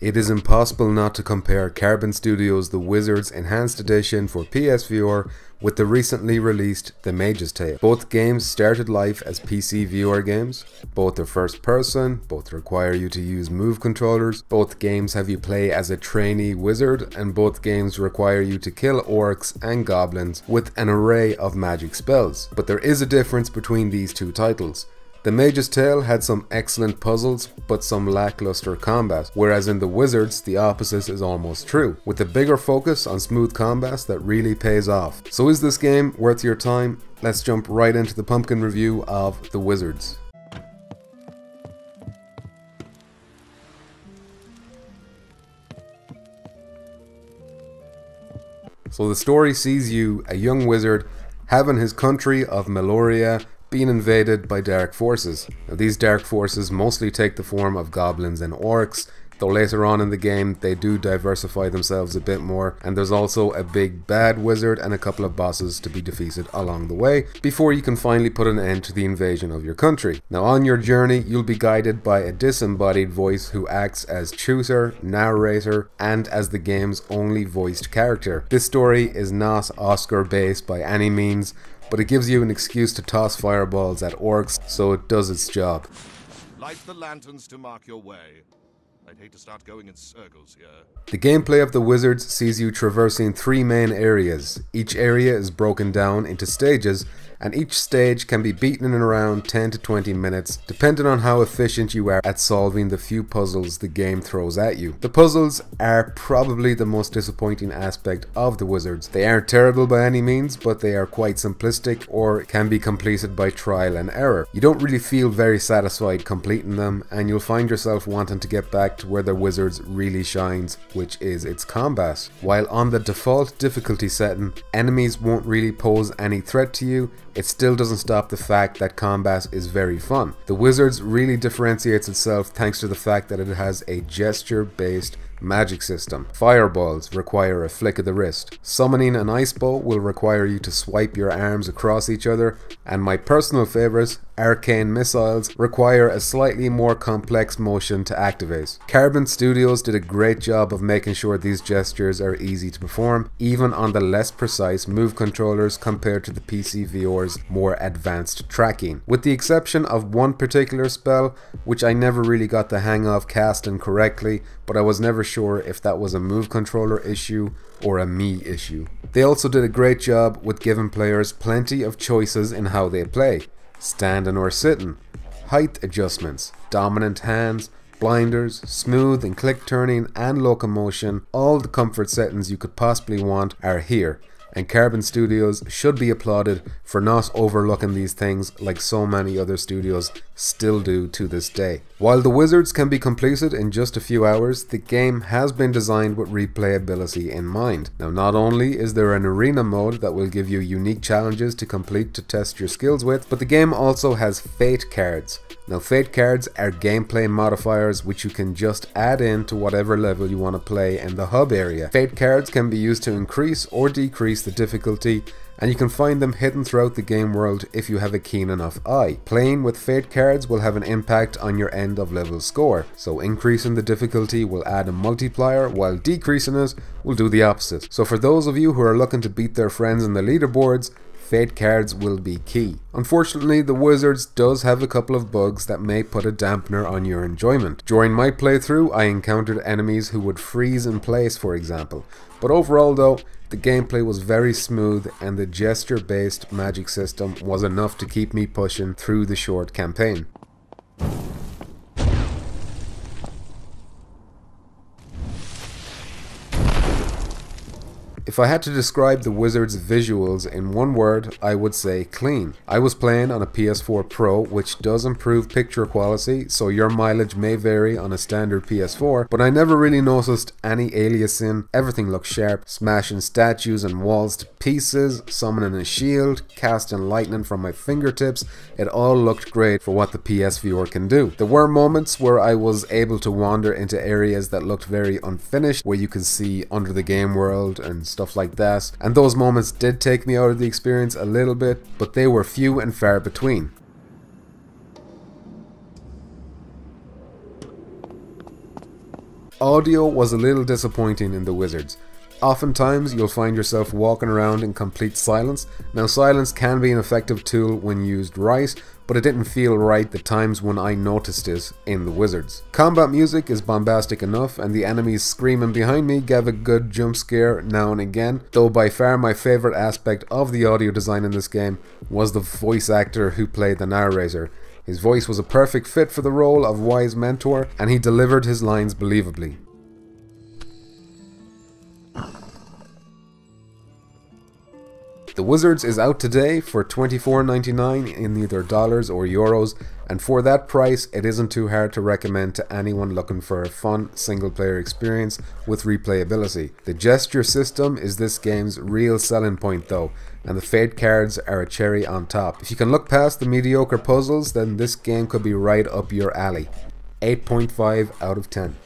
It is impossible not to compare Carbon Studios' The Wizards Enhanced Edition for PSVR with the recently released The Mage's Tale. Both games started life as PC VR games, both are first person, both require you to use move controllers, both games have you play as a trainee wizard, and both games require you to kill orcs and goblins with an array of magic spells. But there is a difference between these two titles. The Mage's Tale had some excellent puzzles, but some lackluster combat, whereas in The Wizards, the opposite is almost true, with a bigger focus on smooth combat that really pays off. So is this game worth your time? Let's jump right into the pumpkin review of The Wizards. So the story sees you, a young wizard, having his country of Meloria being invaded by dark forces. Now, these dark forces mostly take the form of goblins and orcs, though later on in the game they do diversify themselves a bit more, and there's also a big bad wizard and a couple of bosses to be defeated along the way, before you can finally put an end to the invasion of your country. Now on your journey you'll be guided by a disembodied voice who acts as tutor, narrator, and as the game's only voiced character. This story is not Oscar based by any means, but it gives you an excuse to toss fireballs at orcs, so it does its job. Light the lanterns to mark your way. I'd hate to start going in circles here. The gameplay of the Wizards sees you traversing three main areas. Each area is broken down into stages and each stage can be beaten in around 10 to 20 minutes depending on how efficient you are at solving the few puzzles the game throws at you. The puzzles are probably the most disappointing aspect of the Wizards. They aren't terrible by any means but they are quite simplistic or can be completed by trial and error. You don't really feel very satisfied completing them and you'll find yourself wanting to get back where the Wizards really shines which is its combat. While on the default difficulty setting enemies won't really pose any threat to you it still doesn't stop the fact that combat is very fun. The Wizards really differentiates itself thanks to the fact that it has a gesture based Magic system. Fireballs require a flick of the wrist. Summoning an ice bow will require you to swipe your arms across each other. And my personal favourite, arcane missiles, require a slightly more complex motion to activate. Carbon Studios did a great job of making sure these gestures are easy to perform, even on the less precise move controllers compared to the PC VR's more advanced tracking. With the exception of one particular spell, which I never really got the hang of casting correctly, but I was never sure if that was a move controller issue or a me issue. They also did a great job with giving players plenty of choices in how they play. Standing or sitting, height adjustments, dominant hands, blinders, smooth and click turning and locomotion, all the comfort settings you could possibly want are here and Carbon Studios should be applauded for not overlooking these things like so many other studios still do to this day. While the Wizards can be completed in just a few hours, the game has been designed with replayability in mind. Now not only is there an arena mode that will give you unique challenges to complete to test your skills with, but the game also has fate cards. Now fate cards are gameplay modifiers which you can just add in to whatever level you want to play in the hub area. Fate cards can be used to increase or decrease the difficulty and you can find them hidden throughout the game world if you have a keen enough eye. Playing with fate cards will have an impact on your end of level score, so increasing the difficulty will add a multiplier while decreasing it will do the opposite. So for those of you who are looking to beat their friends in the leaderboards, fate cards will be key. Unfortunately, the Wizards does have a couple of bugs that may put a dampener on your enjoyment. During my playthrough, I encountered enemies who would freeze in place, for example. But overall though, the gameplay was very smooth and the gesture based magic system was enough to keep me pushing through the short campaign. If I had to describe the Wizards visuals in one word, I would say clean. I was playing on a PS4 Pro, which does improve picture quality, so your mileage may vary on a standard PS4, but I never really noticed any aliasing. Everything looked sharp, smashing statues and walls to pieces, summoning a shield, casting lightning from my fingertips. It all looked great for what the PSVR can do. There were moments where I was able to wander into areas that looked very unfinished, where you could see under the game world and stuff stuff like that. And those moments did take me out of the experience a little bit, but they were few and far between. Audio was a little disappointing in the Wizards. Oftentimes, you'll find yourself walking around in complete silence. Now, silence can be an effective tool when used right, but it didn't feel right the times when I noticed it in the Wizards. Combat music is bombastic enough, and the enemies screaming behind me gave a good jump scare now and again, though by far my favourite aspect of the audio design in this game was the voice actor who played the narrator. His voice was a perfect fit for the role of wise mentor, and he delivered his lines believably. The Wizards is out today for $24.99 in either dollars or euros, and for that price, it isn't too hard to recommend to anyone looking for a fun single player experience with replayability. The gesture system is this game's real selling point though, and the fate cards are a cherry on top. If you can look past the mediocre puzzles, then this game could be right up your alley. 8.5 out of 10.